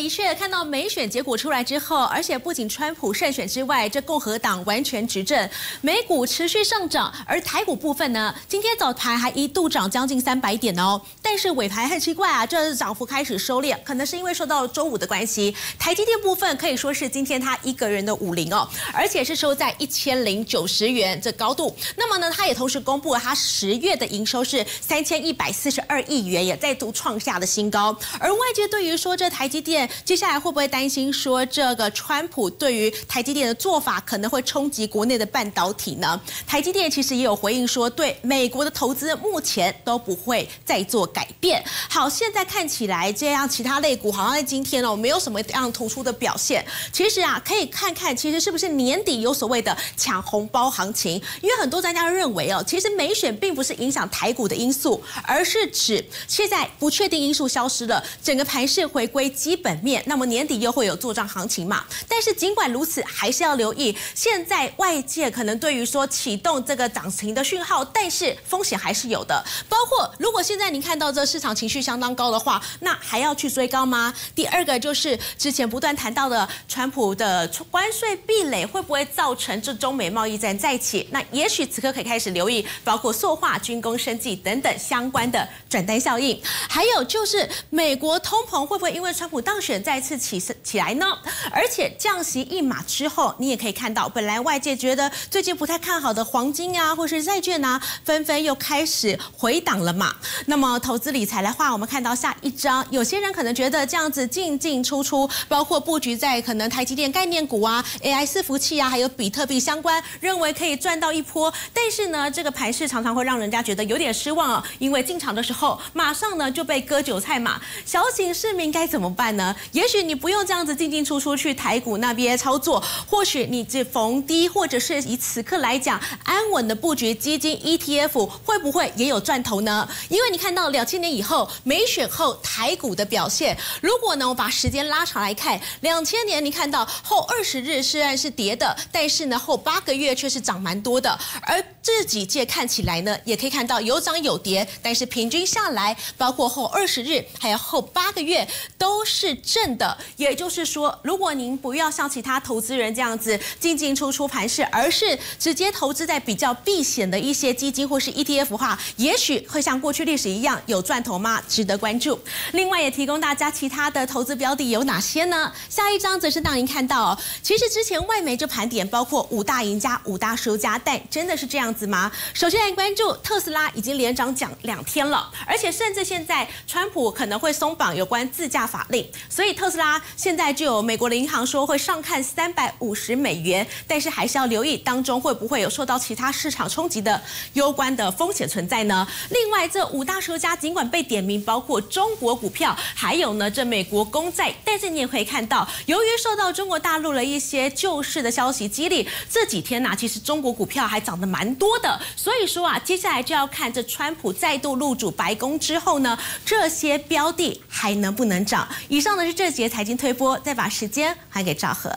的确看到美选结果出来之后，而且不仅川普胜选之外，这共和党完全执政，美股持续上涨，而台股部分呢，今天早盘还一度涨将近三百点哦，但是尾盘很奇怪啊，这涨幅开始收敛，可能是因为受到周五的关系，台积电部分可以说是今天它一个人的五零哦，而且是收在一千零九十元这高度，那么呢，它也同时公布了它十月的营收是三千一百四十二亿元，也再度创下了新高，而外界对于说这台积电接下来会不会担心说这个川普对于台积电的做法可能会冲击国内的半导体呢？台积电其实也有回应说，对美国的投资目前都不会再做改变。好，现在看起来这样其他类股好像在今天哦没有什么样突出的表现。其实啊，可以看看其实是不是年底有所谓的抢红包行情？因为很多专家认为哦，其实美选并不是影响台股的因素，而是指现在不确定因素消失了，整个盘势回归基本面。那么年底又会有做账行情嘛？但是尽管如此，还是要留意现在外界可能对于说启动这个涨停的讯号，但是风险还是有的。包括如果现在您看到这市场情绪相当高的话，那还要去追高吗？第二个就是之前不断谈到的川普的关税壁垒会不会造成这中美贸易战再起？那也许此刻可以开始留意，包括塑化、军工、生技等等相关的转单效应。还有就是美国通膨会不会因为川普当选再次起起来呢？而且降息一码之后，你也可以看到，本来外界觉得最近不太看好的黄金啊，或是债券啊，纷纷又开始回档了嘛。那么投资理财的话，我们看到下一张，有些人可能觉得这样子进进出出，包括布局在可能台积电概念股啊、AI 伺服器啊，还有比特币相关，认为可以赚到一波。但是呢，这个盘势常常会让人家觉得有点失望哦，因为进场的时候马上呢就被割韭菜嘛。小型市民该怎么办呢？也许你不用这样子进进出出去台股那边操作，或许你这逢低，或者是以此刻来讲安稳的布局基金 ETF，会不会也有赚头呢？因为你看到两千年以后美选后台股的表现，如果呢我把时间拉长来看，两千年你看到后二十日虽然是跌的，但是呢后八个月却是涨蛮多的，而这几届看起来呢也可以看到有涨有跌，但是平均下来，包括后二十日还有后八个月都是正的。也就是说，如果您不要像其他投资人这样子进进出出盘市，而是直接投资在比较避险的一些基金或是 ETF 话，也许会像过去历史一样有赚头吗？值得关注。另外也提供大家其他的投资标的有哪些呢？下一张则是让您看到，其实之前外媒就盘点包括五大赢家、五大输家，但真的是这样子吗？首先来关注特斯拉已经连涨讲两天了，而且甚至现在川普可能会松绑有关自驾法令，所以特斯拉。现在就有美国的银行说会上看三百五十美元，但是还是要留意当中会不会有受到其他市场冲击的攸关的风险存在呢？另外，这五大输家尽管被点名，包括中国股票，还有呢这美国公债，但是你也可以看到，由于受到中国大陆的一些救市的消息激励，这几天呢其实中国股票还涨得蛮多的。所以说啊，接下来就要看这川普再度入主白宫之后呢，这些标的还能不能涨？以上呢是这节财经。推播，再把时间还给赵和。